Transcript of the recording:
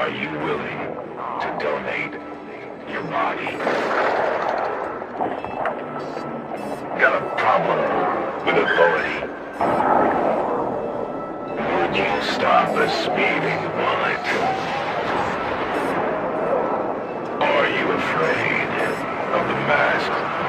Are you willing to donate your body? Got a problem with authority? Would you stop a speeding bullet? Are you afraid of the masked